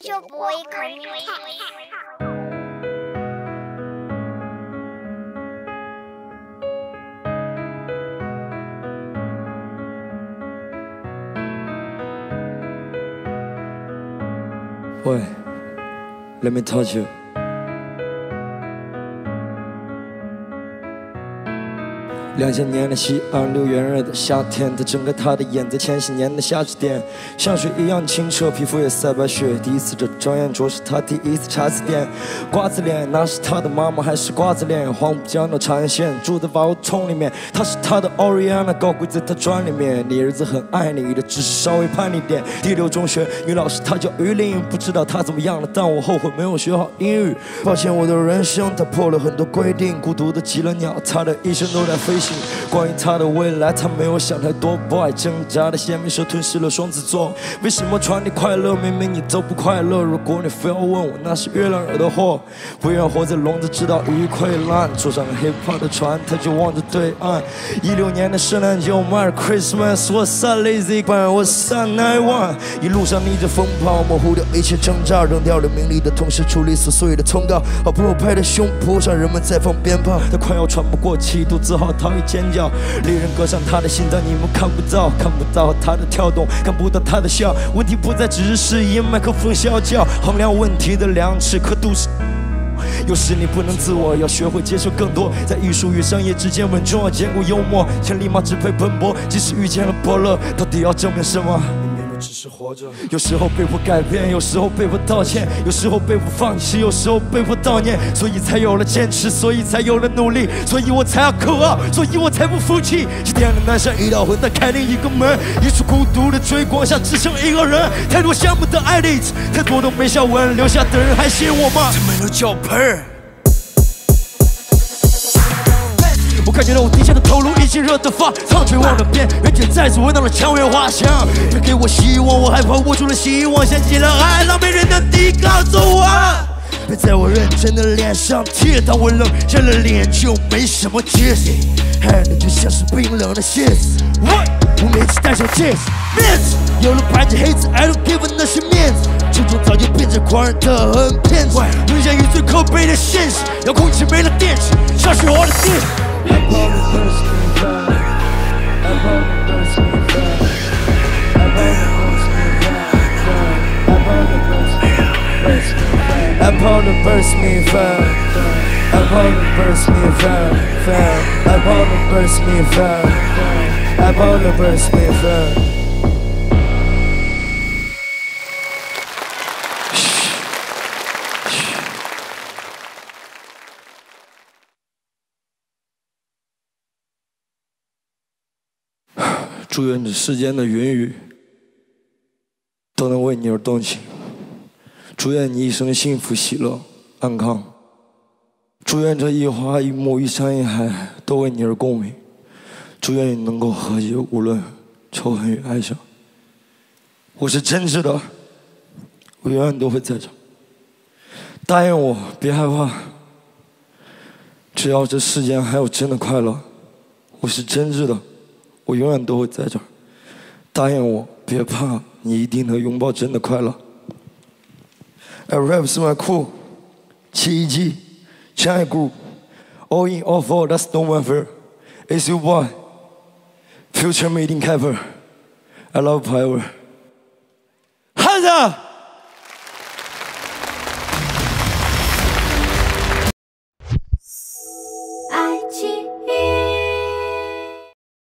就不会考虑。喂，let me touch you。两千年的西安，六月热的夏天，他睁开他的眼，在千禧年的夏至点，像水一样清澈，皮肤也赛白雪。第一次这张眼拙是他第一次查字典，瓜子脸那是他的妈妈还是瓜子脸？黄浦江的长安县，住在瓦屋丛里面，他是他的 Oriana，高贵在他砖里面。你儿子很爱你的，只是稍微叛逆点。第六中学女老师她叫于玲，不知道她怎么样了，但我后悔没有学好英语。抱歉我的人生，它破了很多规定，孤独的极了鸟，它的一生都在飞关于他的未来，他没有想太多，不爱挣扎的鲜明蛇吞噬了双子座。为什么传递快乐，明明你都不快乐？如果你非要问我，那是月亮惹的祸。不愿活在笼子，直到鱼溃烂。坐上了 hip hop 的船，他就望着对岸。一六年的圣诞节，Merry Christmas，我 so lazy，我 so night one。一路上逆着风跑，模糊掉一切挣扎，扔掉了名利的同时，处理琐碎的通告。好朋友拍的胸脯上，人们在放鞭炮，他快要喘不过气，肚子好尖叫。猎人割伤他的心脏，你们看不到，看不到他的跳动，看不到他的笑。问题不再只是以麦克风啸叫，衡量问题的量尺刻度是。有时你不能自我，要学会接受更多，在艺术与商业之间稳重，要兼顾幽默，千里马只配奔波，即使遇见了伯乐，到底要证明什么？只是活着，有时候被迫改变，有时候被迫道歉，有时候被迫放弃，有时候被迫悼念，所以才有了坚持，所以才有了努力，所以我才要渴望，所以我才不服气。今天的南山一道魂，打开另一个门，一处孤独的追光下，只剩一个人。太多想不的爱的，太多都没笑纹，留下的人还嫌我吗？他没有脚盆儿。我看见了我低下的头颅，已经热得发烫，绝望的边缘点再次闻到了蔷薇花香。别给我希望，我害怕握住了希望，掀起了海浪，没人能抵抗。走啊！别在我认真的脸上贴，当我冷下了脸，就没什么解释。爱的就像是冰冷的鞋子，我每次戴上戒指，面子有了白纸黑字，I don't give a 那些面子，初衷早就变成狂人的很骗子。沦陷于最可悲的现实，遥控器没了电池，像是我的电 I'm on the burst me vibe. I'm on the burst me vibe. I'm on the burst me vibe. I'm on the burst me vibe. 祝愿这世间的云雨都能为你而动情，祝愿你一生幸福喜乐安康，祝愿这一花一木一山一海都为你而共鸣，祝愿你能够和谐，无论仇恨与爱伤。我是真挚的，我永远都会在这。答应我，别害怕，只要这世间还有真的快乐，我是真挚的。我永远都会在这儿，答应我，别怕，你一定能拥抱真的快乐。I rap 是 my cool，七一七，China group，all in all for that's no one fair，it's your boy，future meeting Kepler，I love power，汉子。